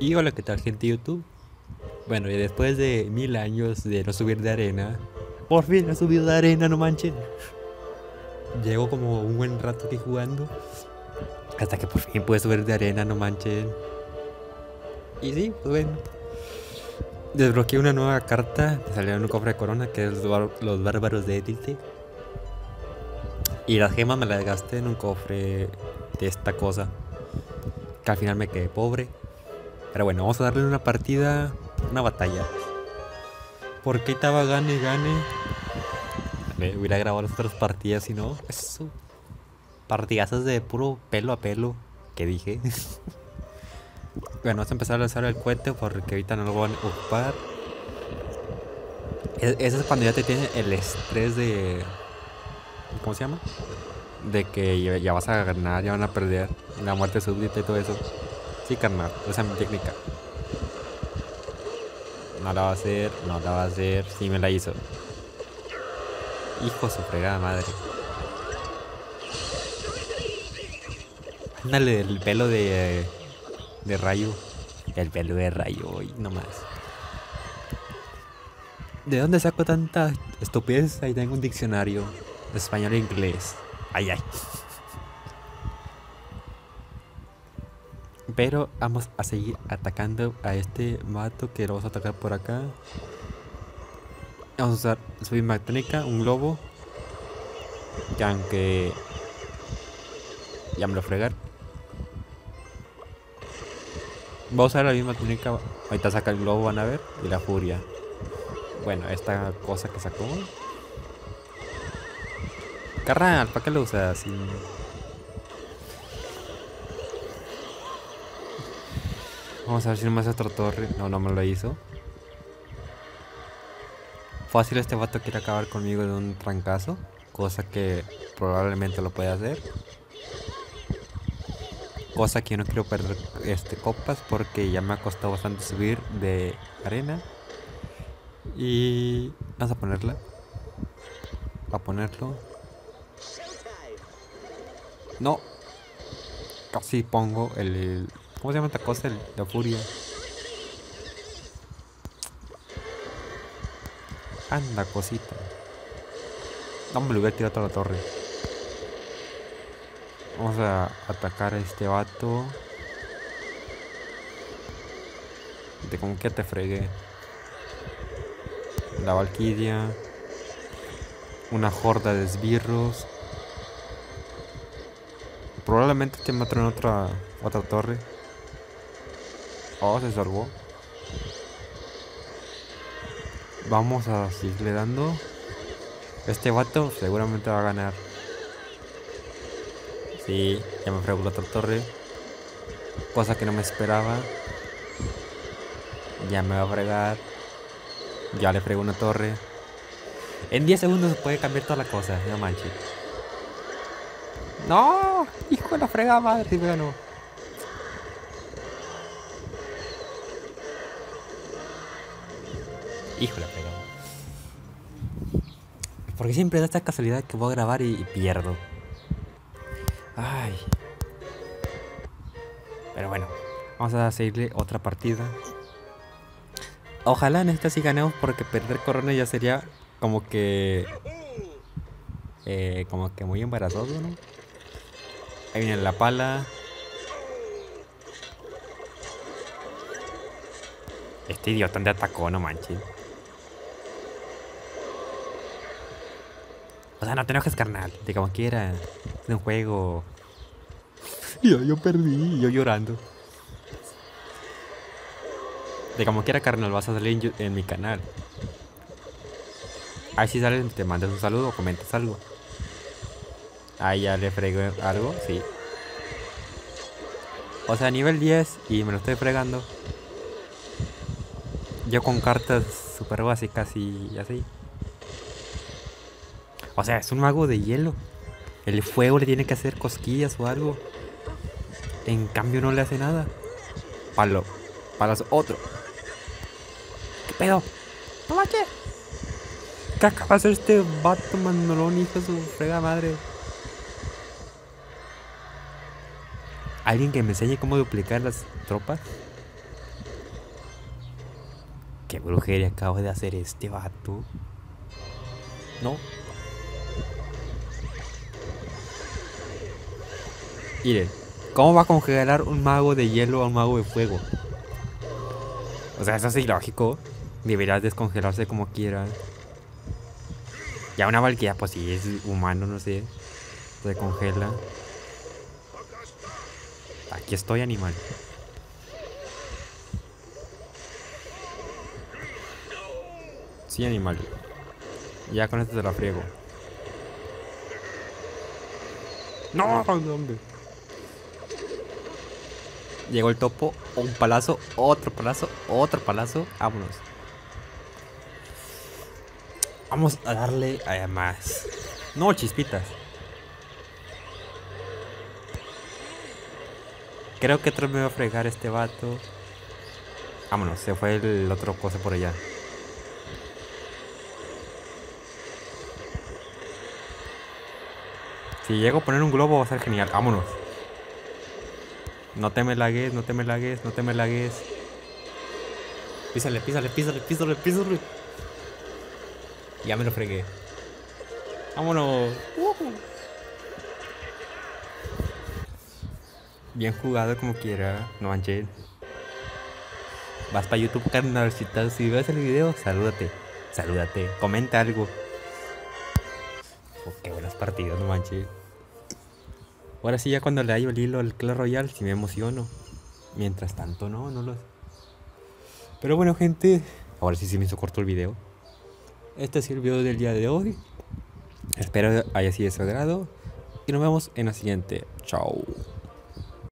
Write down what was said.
Y hola, ¿qué tal gente YouTube? Bueno, y después de mil años de no subir de arena, por fin he subido de arena, no manchen. Llevo como un buen rato aquí jugando. Hasta que por fin pude subir de arena, no manchen. Y sí, pues bueno. Desbloqueé una nueva carta. Me salió en un cofre de corona que es los, bar- los bárbaros de Edith. Y las gemas me las gasté en un cofre de esta cosa. Que al final me quedé pobre. Pero bueno, vamos a darle una partida, una batalla. Porque estaba gane, gane. Me hubiera grabado las otras partidas si no. Eso. Partidazas de puro pelo a pelo. Que dije. bueno, vamos a empezar a lanzar el cohete porque ahorita no lo voy a ocupar. E- Ese es cuando ya te tiene el estrés de. ¿Cómo se llama? De que ya, ya vas a ganar, ya van a perder. La muerte súbdita y todo eso. Sí, carnal, esa es mi técnica. No la va a hacer, no la va a hacer. Sí me la hizo. Hijo de su fregada madre. Ándale, el pelo de. de rayo. El pelo de rayo, hoy nomás. ¿De dónde saco tanta estupidez? Ahí tengo un diccionario de español e inglés. Ay, ay. Pero vamos a seguir atacando a este mato que lo vamos a atacar por acá. Vamos a usar su misma técnica, un globo. Que aunque... Ya me lo fregar. Voy a usar la misma técnica. Ahorita saca el globo, van a ver. Y la furia. Bueno, esta cosa que sacó. Carnal, ¿para qué lo usas? Si- Vamos a ver si no me hace otra torre. No, no me lo hizo. Fácil este vato quiere acabar conmigo de un trancazo. Cosa que probablemente lo puede hacer. Cosa que yo no quiero perder este copas porque ya me ha costado bastante subir de arena. Y vamos a ponerla. A ponerlo. No. Casi pongo el, el- ¿Cómo se llama esta cosa? La furia. Anda, cosita. No me lo tirado a toda la torre. Vamos a atacar a este vato. De como que te fregué. La Valquiria. Una horda de esbirros. Probablemente te maten en otra, otra torre. Oh, se salvó. Vamos a seguirle dando. Este vato seguramente va a ganar. Sí, ya me fregó la otra torre. Cosa que no me esperaba. Ya me va a fregar. Ya le frego una torre. En 10 segundos se puede cambiar toda la cosa, no manches. No, hijo de la fregada madre, si me. De la fregada. Porque siempre da esta casualidad que voy a grabar y, pierdo. Ay. Pero bueno, vamos a seguirle otra partida. Ojalá en esta sí ganemos porque perder corona ya sería como que... eh, como que muy embarazoso, ¿no? Ahí viene la pala. Este idiota te atacó, no manches. O sea, no te enojes, carnal. De como quiera. Es un juego. Yo, yo perdí. Yo llorando. De como quiera, carnal, vas a salir en, mi canal. Ahí si sales, te mandas un saludo o comentas algo. Ahí ya le frego algo, sí. O sea, nivel 10 y me lo estoy fregando. Yo con cartas super básicas y así. O sea, es un mago de hielo. El fuego le tiene que hacer cosquillas o algo. En cambio no le hace nada. Palo. Palas otro. ¿Qué pedo? Manches. ¿Qué acaba de hacer este vato mandolón, hijo de su frega madre? Alguien que me enseñe cómo duplicar las tropas. ¿Qué brujería acabo de hacer este vato? No. Miren, ¿cómo va a congelar un mago de hielo a un mago de fuego? O sea, eso es ilógico. Debería descongelarse como quiera. Ya una valquiria, pues si es humano, no sé. Se congela. Aquí estoy, animal. Sí, animal. Ya con esto te la friego. No, hombre. Llegó el topo, un palazo, otro palazo, otro palazo. Vámonos. Vamos a darle a más. No, chispitas. Creo que otro me va a fregar este vato. Vámonos, se fue el otro cosa por allá. Si llego a poner un globo va a ser genial. Vámonos. No te me lagues, no te me lagues, no te me lagues. Písale, písale, písale, písale, písale. Ya me lo fregué. Vámonos. Bien jugado como quiera, no manches. Vas para YouTube, carnal. Si, ves el video, salúdate. Salúdate. Comenta algo. Oh, qué buenas partidas, no manches. Ahora sí, ya cuando le hallo el hilo al Clash Royale, sí me emociono. Mientras tanto, no, no lo. Pero bueno, gente. Ahora sí se me hizo corto el video. Este es el video del día de hoy. Espero haya sido de su agrado. Y nos vemos en la siguiente. Chao.